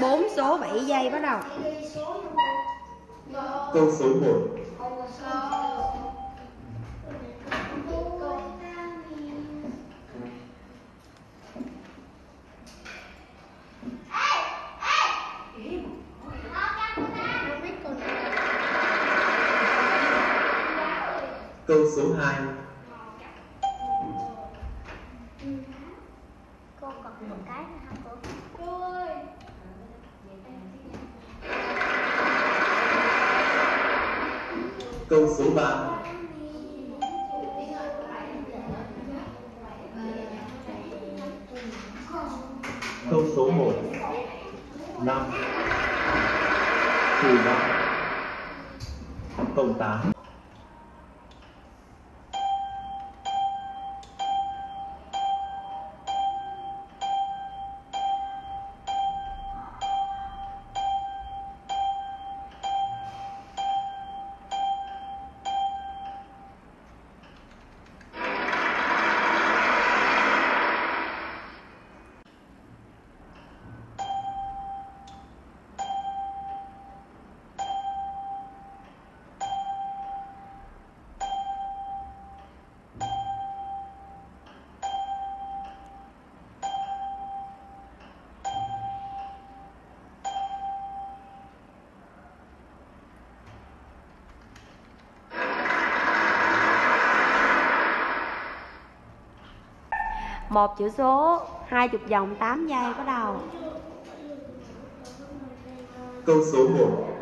4 số 7 giây bắt đầu. Câu số 1 Câu số 2 cô còn một cái nữa Câu số 3 Câu số 1 5 Trừ 5 Câu 8 một chữ số 20 dòng 8 giây bắt đầu. Câu số 1